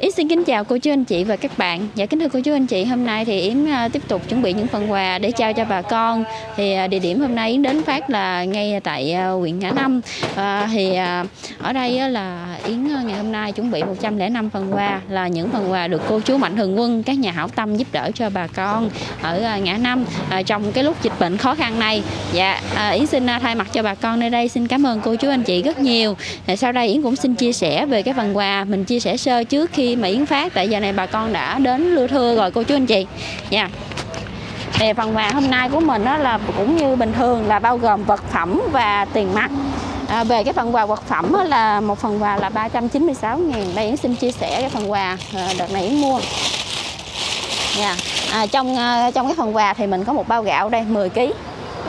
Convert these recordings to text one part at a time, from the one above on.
Yến xin kính chào cô chú anh chị và các bạn. Dạ kính thưa cô chú anh chị, hôm nay thì Yến à, tiếp tục chuẩn bị những phần quà để trao cho bà con. Thì à, địa điểm hôm nay Yến đến phát là ngay tại à, huyện Ngã Năm. À, thì ở đây là Yến ngày hôm nay chuẩn bị 105 phần quà là những phần quà được cô chú Mạnh Thường Quân, các nhà hảo tâm giúp đỡ cho bà con ở Ngã Năm à, trong cái lúc dịch bệnh khó khăn này. Dạ à, Yến xin thay mặt cho bà con nơi đây xin cảm ơn cô chú anh chị rất nhiều. À, sau đây Yến cũng xin chia sẻ về cái phần quà mình chia sẻ sơ trước khi mà Yến phát tại giờ này bà con đã đến lưu thưa rồi cô chú anh chị. Nha. Thì phần quà hôm nay của mình đó là cũng như bình thường là bao gồm vật phẩm và tiền mặt. À, về cái phần quà vật phẩm đó là một phần quà là 396 ngàn đây Yến xin chia sẻ cái phần quà à, đợt này Yến mua. Nha. À, trong à, trong cái phần quà thì mình có một bao gạo đây 10 kg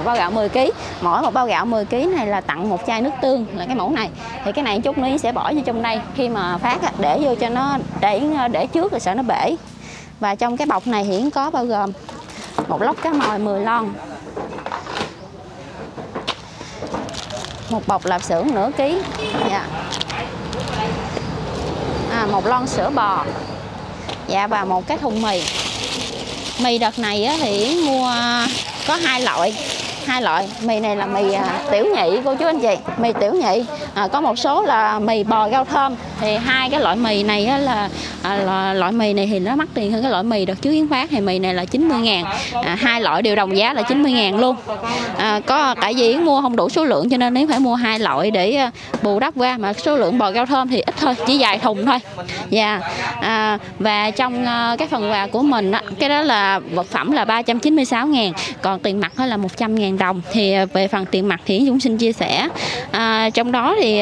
một bao gạo 10 kg mỗi một bao gạo 10 kg này là tặng một chai nước tương là cái mẫu này. Thì cái này chút nữa sẽ bỏ vô trong đây. Khi mà phát để vô cho nó để để trước rồi sợ nó bể. Và trong cái bọc này hiện có bao gồm một lốc cá mòi 10 lon. Một bọc lạp xưởng nửa ký. Dạ. à, một lon sữa bò. Dạ và một cái thùng mì. Mì đợt này á, thì mua có hai loại hai loại mì này là mì à, tiểu nhị cô chú anh chị mì tiểu nhị. À, có một số là mì bò rau thơm. Thì hai cái loại mì này á, là, à, loại mì này thì nó mắc tiền hơn cái loại mì đợt trước Yến phát thì mì này là 90 ngàn. À, hai loại đều đồng giá là 90 ngàn luôn. À, có tại vì Yến mua không đủ số lượng cho nên Yến phải mua hai loại để à, bù đắp qua mà số lượng bò rau thơm thì ít thôi chỉ vài thùng thôi. Dạ. À, và trong à, cái phần quà của mình á, cái đó là vật phẩm là 396 ngàn. Còn tiền mặt là 100 ngàn đồng. Thì à, về phần tiền mặt thì Yến cũng xin chia sẻ. À, trong đó thì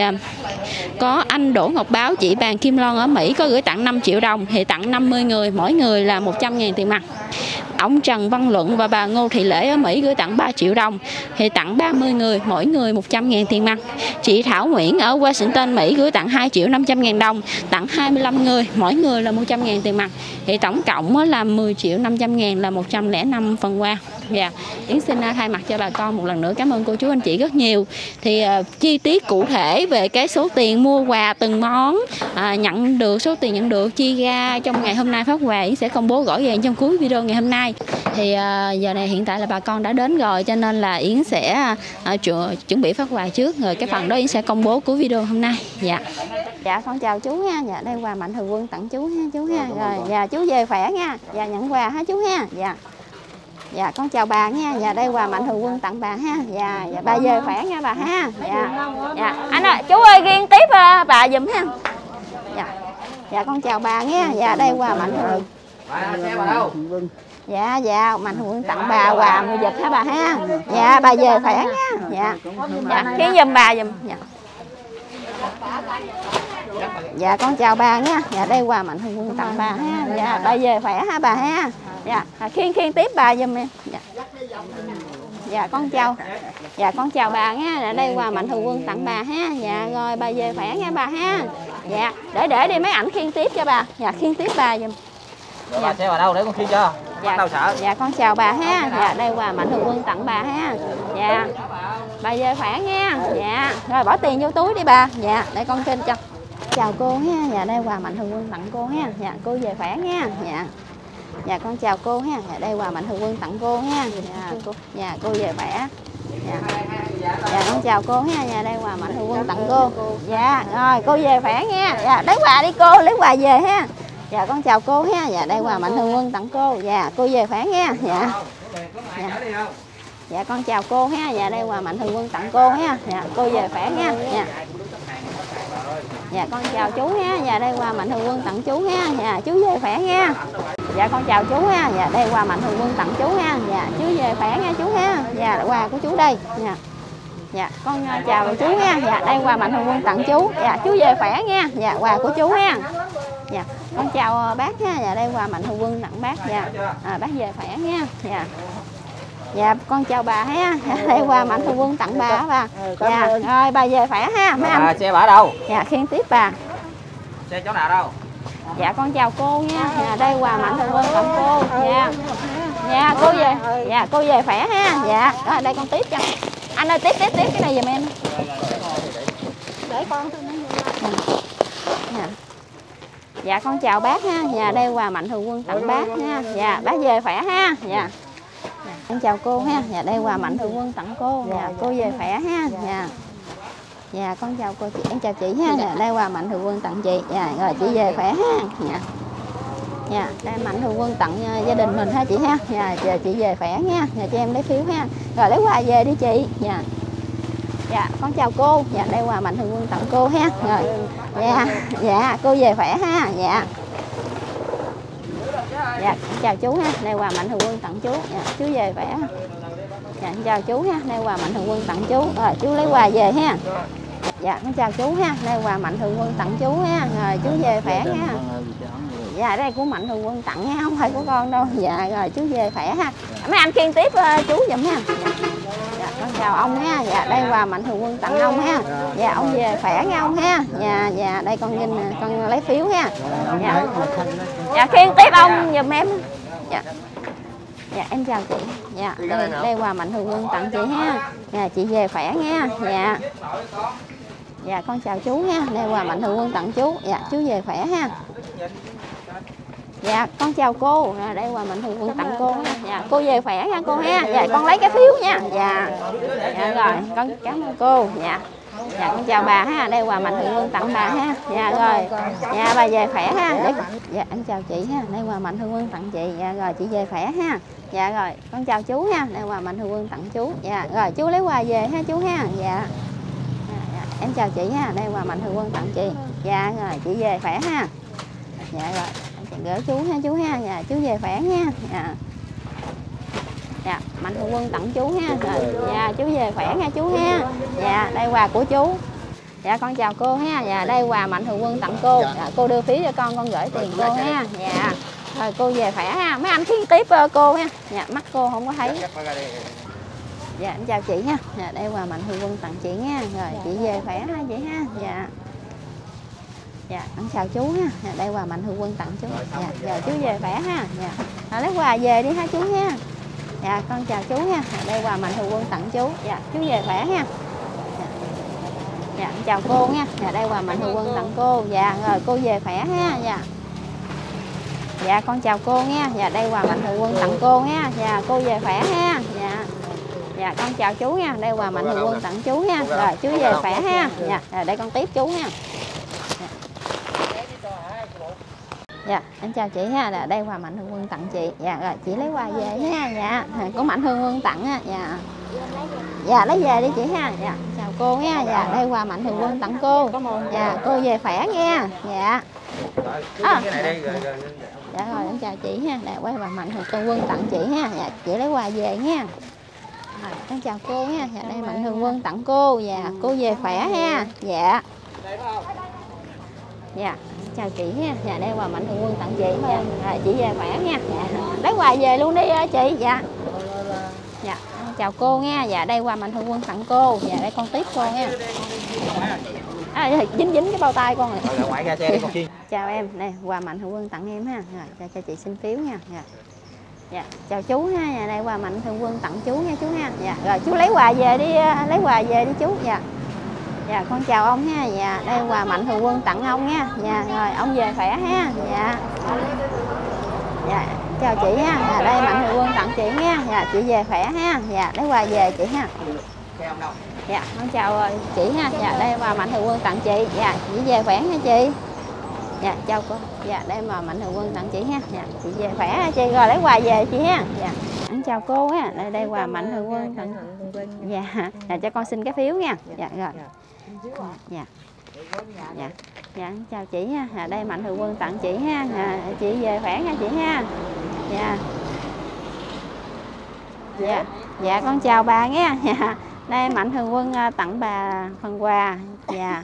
có anh Đỗ Ngọc Báo chị Bàn Kim Loan ở Mỹ có gửi tặng 5 triệu triệu đồng thì tặng 50 người, mỗi người là 100 ngàn tiền mặt. Ông Trần Văn Luận và bà Ngô Thị Lễ ở Mỹ gửi tặng 3 triệu đồng, thì tặng 30 người, mỗi người 100 ngàn tiền mặt. Chị Thảo Nguyễn ở Washington, Mỹ gửi tặng 2 triệu 500 ngàn đồng, tặng 25 người, mỗi người là 100 ngàn tiền mặt. Thì tổng cộng là 10 triệu 500 ngàn là 105 phần quà dạ. Yến xin à, thay mặt cho bà con một lần nữa. Cảm ơn cô chú anh chị rất nhiều. Thì uh, chi tiết cụ thể về cái số tiền mua quà từng món à, nhận được số tiền nhận được chi ra trong ngày hôm nay phát quà Yến sẽ công bố rõ ràng trong cuối video ngày hôm nay. Thì à, giờ này hiện tại là bà con đã đến rồi cho nên là Yến sẽ à, chu- chuẩn bị phát quà trước. Rồi cái phần đó Yến sẽ công bố cuối video hôm nay. Dạ. Dạ con chào chú nha dạ đây quà mạnh thường quân tặng chú ha chú ha. Rồi dạ chú về khỏe nha. Dạ nhận quà ha chú ha. Dạ dạ con chào bà nha. Dạ đây quà mạnh thường quân tặng bà ha. Dạ dạ bà về khỏe nha bà ha. Dạ dạ. Anh ơi chú ơi ghiên tiếp à, bà giùm ha. Dạ. Dạ con chào bà nha. Dạ đây quà mạnh thường. Dạ dạ mạnh thường quân tặng bà quà mua dịch hả bà ha. Dạ bà về khỏe nha. Dạ. Dạ khiến giùm bà giùm. Dạ. Dạ con chào bà nha. Dạ đây quà mạnh thường quân tặng bà ha. Dạ bà về khỏe ha bà ha dạ. À, khiên khiên tiếp bà giùm em dạ. Dạ con chào. Dạ con chào bà nha dạ, đây quà mạnh thường quân tặng bà ha. Dạ rồi bà về khỏe nha bà ha. Dạ để để đi mấy ảnh khiên tiếp cho bà. Dạ khiên tiếp bà giùm. Rồi bà xe vào đâu để con khiêng cho? Dạ, đâu sợ. Dạ con chào bà ha. Dạ đây quà mạnh thường quân tặng bà ha. Dạ. Bà về khỏe nha. Dạ. Rồi bỏ tiền vô túi đi bà. Dạ để con kênh cho. Chào cô ha. Dạ đây quà mạnh thường quân tặng cô ha. Dạ cô về khỏe nha. Dạ dạ con chào cô ha. Dạ đây quà mạnh thường quân tặng cô ha. Dạ cô dạ cô về khỏe. Dạ. Dạ con chào cô ha. Dạ đây quà mạnh thường quân tặng cô. Dạ rồi, cô về khỏe nha. Dạ lấy quà đi cô, lấy quà về ha. Dạ con chào cô ha. Dạ đây quà mạnh thường quân tặng cô. Dạ cô về khỏe nha. Dạ. Dạ. Dạ con chào cô ha. Dạ đây quà mạnh thường quân tặng cô ha. Dạ cô về khỏe nha. Dạ. Dạ con chào chú ha. Dạ đây quà mạnh thường quân tặng chú ha. Dạ chú về khỏe nha dạ con chào chú ha. Dạ đây quà mạnh thường quân tặng chú ha. Dạ chú về khỏe nha chú ha. Dạ quà của chú đây. Dạ. Dạ con ờ, chào chú nha dạ đây quà mạnh thường quân tặng chú. Dạ chú về khỏe nha. Dạ quà của chú ha. Dạ con chào ờ, bác ha. Dạ đây quà mạnh thường quân tặng bác. Dạ à, bác về khỏe nha. Dạ. Dạ con chào bà ha. Dạ, đây quà mạnh thường quân tặng bà á bà. Dạ rồi bà về khỏe ha mấy à, anh xe bà đâu? Dạ khiên tiếp bà. Xe chỗ nào đâu dạ con chào cô nha. Dạ đây quà mạnh thường quân tặng cô. Dạ. Dạ cô về. Dạ cô về khỏe ha. Dạ. Đó đây con tiếp cho. Anh ơi, tiếp tiếp tiếp cái này giùm em. Để con dạ. dạ con chào bác ha. Dạ đây quà mạnh thường quân tặng bác nha dạ bác về khỏe ha. Dạ. dạ. Con chào cô ha. Dạ đây quà mạnh thường quân tặng cô. Dạ cô về khỏe ha. Dạ dạ con chào cô chị, em chào chị ha. Dạ đây quà mạnh thường quân tặng chị. Dạ rồi chị về khỏe ha. Dạ. Dạ đây mạnh thường quân tặng ờ, gia đình mình ha chị ha. Dạ giờ chị về khỏe nha. Nhà cho em lấy phiếu ha. Rồi lấy quà về đi chị. Dạ. Dạ con chào cô. Dạ đây quà mạnh thường quân tặng cô ha. Rồi. Dạ dạ cô về khỏe ha. Dạ. Dạ chào chú ha. Đây quà mạnh thường quân tặng chú. Dạ chú về khỏe dạ chào chú ha. Đây quà mạnh thường quân tặng chú. Rồi, chú lấy quà về ha dạ con chào chú ha. Đây quà mạnh thường quân tặng chú ha. Rồi chú về khỏe ha. dạ đây của mạnh thường quân tặng nha không phải của con đâu. Dạ rồi chú về khỏe ha. Mấy anh khiêng tiếp ờ, chú giùm ha. Dạ. dạ con chào ông ha. Dạ đây quà mạnh thường quân tặng ông ha. Dạ ông về khỏe nha ông ha. Dạ dạ đây con nhìn nè, con lấy phiếu ha. Dạ. Dạ khiêng tiếp ông giùm em. Dạ. Dạ em chào chị. Dạ đây, đây quà mạnh thường quân tặng chị ha. Dạ chị về khỏe nha. Dạ dạ con chào chú ha. Đây quà mạnh thường quân tặng chú. Dạ chú về khỏe ha. Dạ con chào cô. À, đây quà mạnh thường quân tặng cô ha. Dạ cô về khỏe nha cô ha. Dạ con lấy cái phiếu nha. Dạ. Dạ rồi. Con cảm ơn cô. Dạ. Dạ con chào bà ha. Đây quà mạnh thường quân tặng bà ha. Dạ rồi. Dạ bà về khỏe ha. Để dạ anh chào chị ha. Đây quà mạnh thường quân tặng chị. Dạ rồi chị về khỏe ha. Dạ rồi. Con chào chú ha. Đây quà mạnh thường quân tặng chú. Dạ rồi chú lấy quà về ha chú ha. Dạ em chào chị ha đây quà mạnh thường quân tặng chị. Dạ rồi chị về khỏe ha. Dạ rồi em gửi chú ha chú ha. Dạ chú về khỏe nha. Dạ. Dạ mạnh thường quân tặng chú ha. Rồi dạ chú về khỏe nha chú ha. Dạ đây quà của chú. Dạ con chào cô ha. Dạ đây quà mạnh thường quân tặng cô. Dạ, cô đưa phí cho con con gửi tiền cô ha. Dạ rồi cô về khỏe ha. Mấy anh khiêng tiếp ờ, cô ha. Dạ mắt cô không có thấy dạ em chào chị ha dạ, đây quà mạnh thường quân tặng chị nha. Rồi chị về khỏe ha chị. ha. Dạ. Dạ con chào chú ha dạ, đây quà mạnh thường quân tặng chú. Dạ giờ chú về khỏe ha. Dạ. Rồi lấy quà về đi ha chú ha dạ con chào chú ha dạ, đây quà mạnh thường quân tặng chú. Dạ chú về khỏe ha. Dạ, dạ em chào cô nha. Dạ đây quà mạnh thường quân tặng cô. Dạ rồi cô về khỏe ha. Dạ. Dạ con chào cô nha. Dạ đây quà mạnh thường quân tặng cô nha. Dạ cô về khỏe ha. Dạ dạ con chào chú nha. Đây quà mạnh thường quân tặng chú nha. Rồi chú về khỏe ha. Dạ rồi đây con tiếp chú nha. Dạ em chào chị ha. Là đây quà mạnh thường quân tặng chị. Dạ rồi chị lấy quà về nha dạ có mạnh thường quân tặng á. Dạ. Dạ lấy về đi chị ha. Dạ chào cô nha. Dạ đây quà mạnh thường quân tặng cô. Dạ cô về khỏe nha. Dạ. À, rồi dạ rồi em chào chị ha. Dạ quay quà mạnh thường quân tặng chị ha. Dạ chị lấy quà về nha em chào cô nha. Dạ đây mạnh thường quân tặng cô. Dạ cô về khỏe ha. dạ. Dạ chào chị ha. Dạ đây quà mạnh thường quân tặng chị dạ rồi, chị về khỏe nha. Dạ. lấy quà về luôn đi ờ, chị. Dạ. Dạ chào cô nha. Dạ đây quà mạnh thường quân tặng cô. Dạ đây con tiếp cô nha. À, dính dính cái bao tay con này Rồi, ra ngoài ra xe đi con chiên chào em. Đây quà mạnh thường quân tặng em ha. Rồi cho, cho chị xin phiếu nha. Dạ dạ chào chú ha. Nhà đây quà mạnh thường quân tặng chú nha chú ha. Dạ rồi chú lấy quà về đi ờ, lấy quà về đi chú. Dạ. Dạ con chào ông ha. Dạ đây quà mạnh thường quân tặng ông nha. Dạ rồi ông về khỏe ha. Dạ. Dạ chào chị ha. Dạ, đây mạnh thường quân tặng chị nha. Dạ chị về khỏe ha. Dạ lấy quà về chị ha. Dạ con chào ờ, chị ha. Dạ đây quà mạnh thường quân tặng chị. Dạ chị về khỏe nha chị dạ chào cô. Dạ đây mà mạnh thường quân tặng chị ha. Dạ chị về khỏe chị rồi lấy quà về chị ha. Dạ. Anh chào cô ha. Đây đây quà mạnh thường quân tặng. Dạ dạ cho con xin cái phiếu nha. Dạ rồi. dạ. Dạ. Dạ. Anh chào chị ha. Dạ, đây mạnh thường quân tặng chị ha. Dạ, chị về khỏe nha chị ha. Dạ. Dạ dạ con chào bà nghe dạ. Đây mạnh thường quân à, tặng bà phần quà. Dạ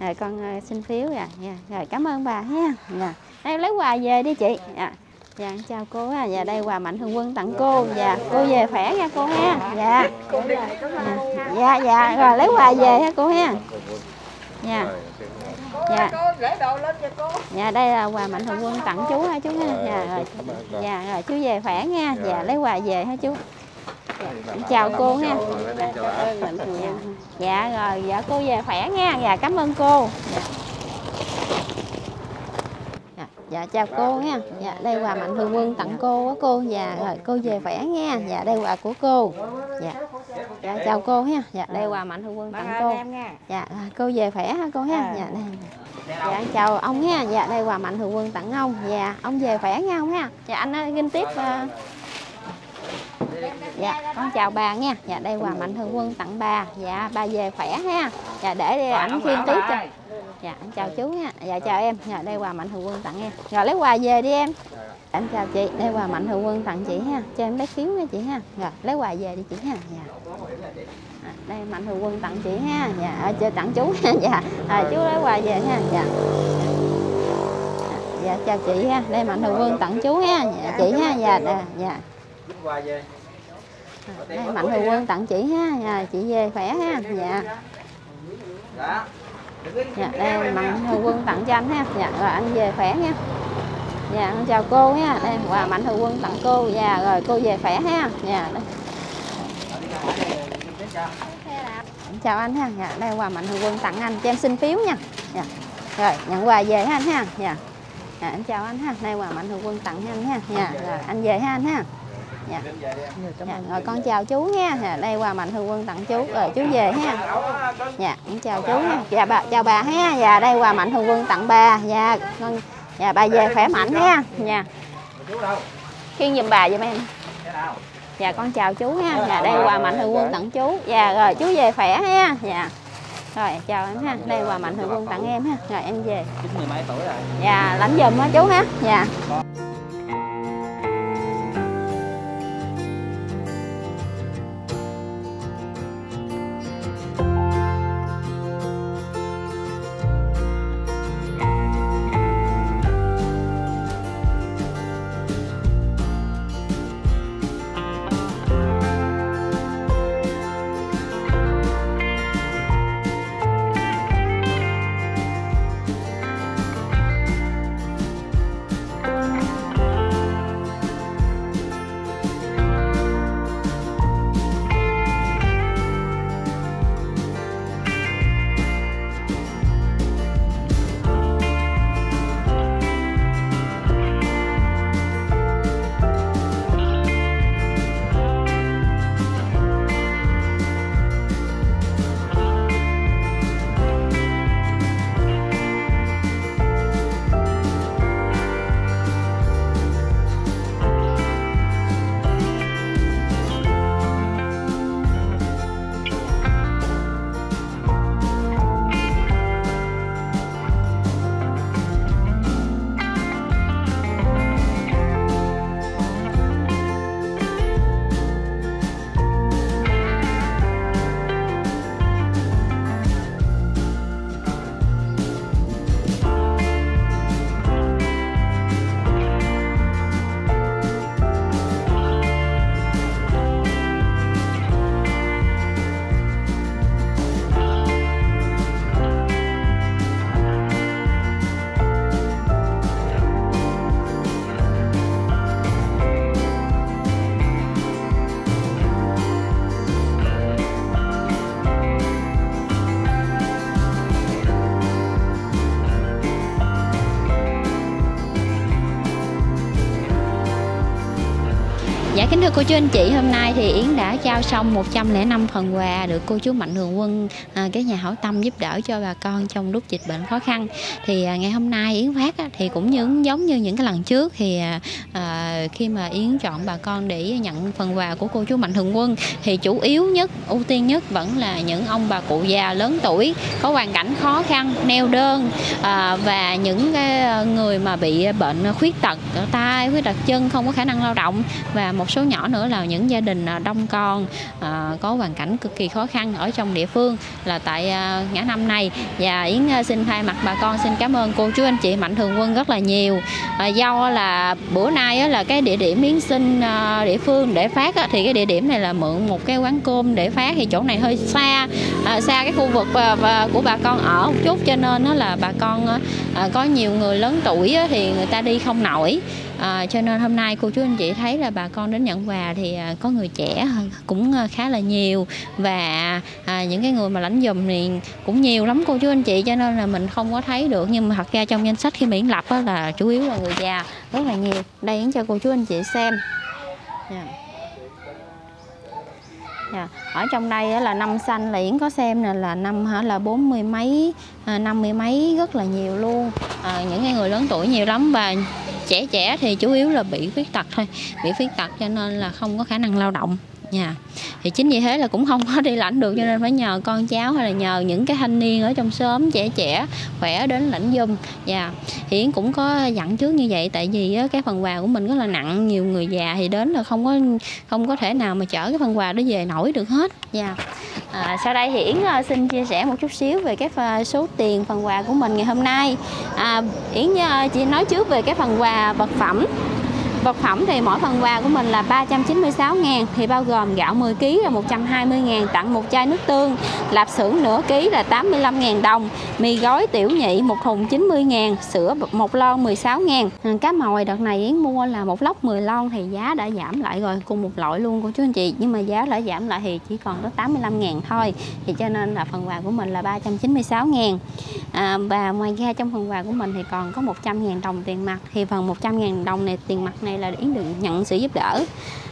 rồi con ờ, xin phiếu à dạ rồi cảm ơn bà ha. Dạ em lấy quà về đi chị. Dạ dạ chào cô ha. Dạ đây quà mạnh thường quân tặng cô. Dạ cô về khỏe nha cô ha. Dạ. Dạ dạ rồi lấy quà về ha cô ha. Dạ. Dạ. Dạ đây là quà mạnh thường quân tặng chú ha chú ha. Dạ rồi. Dạ rồi chú về khỏe nha. Dạ lấy quà về ha chú. Dạ, chào cô ha dạ rồi dạ cô về khỏe nha. Dạ cảm ơn cô. Dạ. Dạ, dạ chào cô nha dạ đây quà mạnh thường quân tặng cô á cô. Dạ rồi cô về khỏe nha. Dạ đây quà của cô. Dạ. Dạ chào cô nha dạ đây quà mạnh thường quân tặng cô. dạ rồi, cô về khỏe ha cô ha. Dạ đây. Dạ chào ông ha. Dạ đây quà mạnh thường quân tặng ông. Dạ ông về khỏe nha ông ha. Dạ anh ơi ghi tiếp ờ, dạ con chào bà nha. Dạ đây quà mạnh thường quân tặng bà. Dạ bà về khỏe ha. Dạ để đi ảnh khiêng tiếp cho. dạ anh chào chú nha. Dạ chào em. Dạ đây quà mạnh thường quân tặng em. Rồi lấy quà về đi em. Anh chào chị. Đây quà mạnh thường quân tặng chị ha. Cho em lấy phiếu nha chị ha. Rồi lấy quà về đi chị ha. Dạ. À, đây mạnh thường quân tặng chị ha. Dạ à, chơi tặng chú. Ha dạ à, chú lấy quà về ha. Dạ. Dạ chào chị ha. Đây mạnh thường quân tặng chú ha. Dạ chị ha. Dạ dạ, dạ. Qua về đây mạnh thường quân tặng chị ha. Dạ, chị về khỏe ha. Dạ. Dạ đây mạnh thường quân tặng cho anh ha. Dạ rồi anh về khỏe nha. Dạ con chào cô ha đây quà mạnh thường quân tặng cô. Dạ rồi cô về khỏe ha. Dạ đây. Chào anh ha. Dạ đây quà mạnh thường quân tặng anh. Cho em xin phiếu nha. Dạ. Rồi nhận quà về ha anh ha. Dạ. Dạ em chào anh ha. Đây quà mạnh thường quân tặng anh ha. Dạ rồi anh về ha anh ha dạ. Dạ rồi con chào chú nha. Dạ, đây quà mạnh thường quân tặng chú rồi chú về ha. Dạ em chào chú nha. Dạ bà chào bà ha. Dạ đây quà mạnh thường quân tặng bà. Dạ con dạ bà về khỏe mạnh ha. Dạ. Chú đâu? khiêng giùm bà giùm em. Dạ con chào chú ha dạ đây quà mạnh thường quân tặng chú. Dạ rồi chú về khỏe ha. Dạ. Rồi chào em ha. Đây quà mạnh thường quân tặng em ha. Rồi em về. Chú mười mấy tuổi rồi. dạ lãnh giùm á chú ha. Dạ cô chú anh chị, hôm nay thì Yến đã trao xong 105 phần quà được cô chú Mạnh Thường Quân à, cái nhà hảo tâm giúp đỡ cho bà con trong lúc dịch bệnh khó khăn. Thì à, ngày hôm nay Yến phát á, thì cũng những giống như những cái lần trước thì à, à, khi mà Yến chọn bà con để nhận phần quà của cô chú Mạnh Thường Quân thì chủ yếu nhất, ưu tiên nhất vẫn là những ông bà cụ già lớn tuổi có hoàn cảnh khó khăn, neo đơn à, và những cái à, người mà bị bệnh khuyết tật tay, khuyết tật chân không có khả năng lao động và một số nhỏ nữa là những gia đình à, đông con à, có hoàn cảnh cực kỳ khó khăn ở trong địa phương là tại à, ngã năm này. Và Yến à, xin thay mặt bà con xin cảm ơn cô chú anh chị mạnh thường quân rất là nhiều. À, do là bữa nay là cái địa điểm Yến xin à, địa phương để phát á, thì cái địa điểm này là mượn một cái quán cơm để phát thì chỗ này hơi xa à, xa cái khu vực à, của bà con ở một chút. Cho nên là bà con à, có nhiều người lớn tuổi á, thì người ta đi không nổi. À, cho nên hôm nay cô chú anh chị thấy là bà con đến nhận quà thì à, có người trẻ cũng à, khá là nhiều và à, những cái người mà lãnh dùm thì cũng nhiều lắm cô chú anh chị cho nên là mình không có thấy được nhưng mà thật ra trong danh sách khi miễn lập á, là chủ yếu là người già rất là nhiều đây yến cho cô chú anh chị xem yeah. Yeah. ở trong đây là năm xanh là yến có xem nè là năm hả là bốn mươi mấy năm mươi mấy rất là nhiều luôn à, những cái người lớn tuổi nhiều lắm và trẻ trẻ thì chủ yếu là bị khuyết tật thôi, bị khuyết tật cho nên là không có khả năng lao động nhà thì chính vì thế là cũng không có đi lãnh được cho nên phải nhờ con cháu hay là nhờ những cái thanh niên ở trong xóm trẻ trẻ khỏe đến lãnh giùm. Dạ. Thì Yến cũng có dặn trước như vậy tại vì cái phần quà của mình rất là nặng nhiều người già thì đến là không có không có thể nào mà chở cái phần quà đó về nổi được hết. Dạ. À, sau đây thì Yến à, xin chia sẻ một chút xíu về cái số tiền phần quà của mình ngày hôm nay. À, Yến à, chỉ nói trước về cái phần quà vật phẩm. Vật phẩm thì mỗi phần quà của mình là 396 ngàn thì bao gồm gạo 10 kg là 120 ngàn tặng một chai nước tương, lạp xưởng nửa ký là 85 ngàn đồng, mì gói tiểu nhị một thùng 90 ngàn, sữa một lon 16 ngàn. Ừ, cá mồi đợt này Yến mua là một lốc 10 lon thì giá đã giảm lại rồi cùng một loại luôn của chú anh chị nhưng mà giá đã giảm lại thì chỉ còn có 85 ngàn thôi thì cho nên là phần quà của mình là 396 ngàn à, và ngoài ra trong phần quà của mình thì còn có 100 ngàn đồng tiền mặt thì phần 100 ngàn đồng này tiền mặt này này là Yến được nhận sự giúp đỡ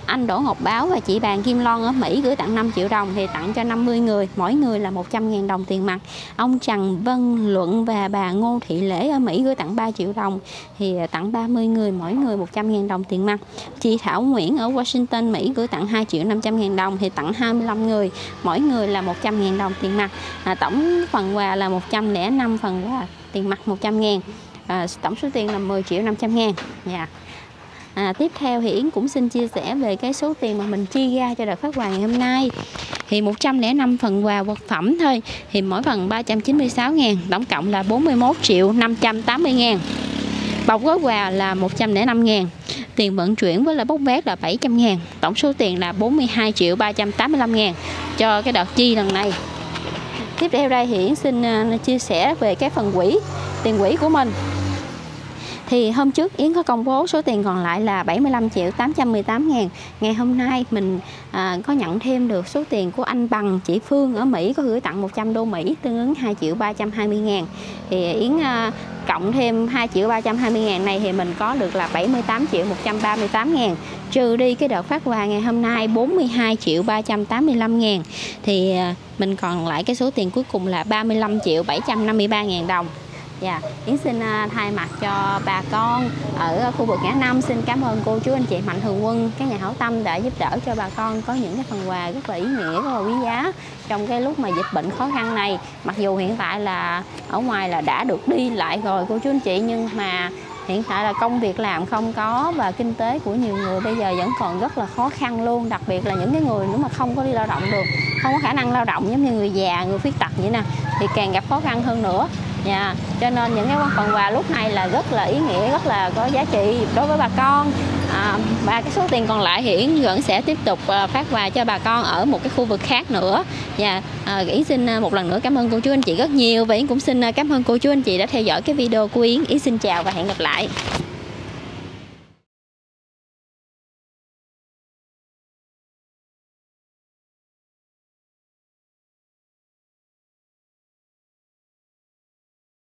anh Đỗ Ngọc Báo và chị Bàn Kim Loan ở Mỹ gửi tặng 5 triệu đồng thì tặng cho 50 người, mỗi người là 100.000 đồng tiền mặt. Ông Trần Vân Luận và bà Ngô Thị Lễ ở Mỹ gửi tặng 3 triệu đồng thì tặng 30 người, mỗi người 100.000 đồng tiền mặt. Chị Thảo Nguyễn ở Washington, Mỹ gửi tặng 2 triệu 500.000 đồng thì tặng 25 người, mỗi người là 100.000 đồng tiền mặt. À, tổng phần quà là 105 phần quà tiền mặt 100.000. À, tổng số tiền là 10 triệu 500 ngàn. Dạ. Yeah. À, tiếp theo thì Yến cũng xin chia sẻ về cái số tiền mà mình chi ra cho đợt phát quà ngày hôm nay. Thì 105 phần quà vật phẩm thôi. Thì mỗi phần 396 ngàn tổng cộng là 41 triệu 580 ngàn. Bọc gói quà là 105 ngàn. Tiền vận chuyển với là bốc vét là 700 ngàn. Tổng số tiền là 42 triệu 385 ngàn cho cái đợt chi lần này. Tiếp theo đây thì Yến xin à, chia sẻ về cái phần quỹ tiền quỹ của mình thì hôm trước Yến có công bố số tiền còn lại là 75 triệu 818 ngàn. Ngày hôm nay mình à, có nhận thêm được số tiền của anh Bằng chị Phương ở Mỹ có gửi tặng 100 đô Mỹ tương ứng 2 triệu 320 ngàn. Thì Yến à, cộng thêm 2 triệu 320 ngàn này thì mình có được là 78 triệu 138 ngàn. Trừ đi cái đợt phát quà ngày hôm nay 42 triệu 385 ngàn. Thì à, mình còn lại cái số tiền cuối cùng là 35 triệu 753 ngàn đồng. Dạ, Yến xin à, thay mặt cho bà con ở khu vực ngã năm xin cảm ơn cô chú anh chị Mạnh Thường Quân, các nhà hảo tâm đã giúp đỡ cho bà con có những cái phần quà rất là ý nghĩa, rất là quý giá trong cái lúc mà dịch bệnh khó khăn này. Mặc dù hiện tại là ở ngoài là đã được đi lại rồi cô chú anh chị nhưng mà hiện tại là công việc làm không có và kinh tế của nhiều người bây giờ vẫn còn rất là khó khăn luôn. Đặc biệt là những cái người nếu mà không có đi lao động được không có khả năng lao động giống như người già người khuyết tật vậy nè thì càng gặp khó khăn hơn nữa. Dạ, cho nên những cái phần quà lúc này là rất là ý nghĩa, rất là có giá trị đối với bà con. À, và cái số tiền còn lại hiển vẫn sẽ tiếp tục à, phát quà cho bà con ở một cái khu vực khác nữa. và à, Yến xin à, một lần nữa cảm ơn cô chú anh chị rất nhiều và Yến cũng xin à, cảm ơn cô chú anh chị đã theo dõi cái video của Yến. Yến xin chào và hẹn gặp lại.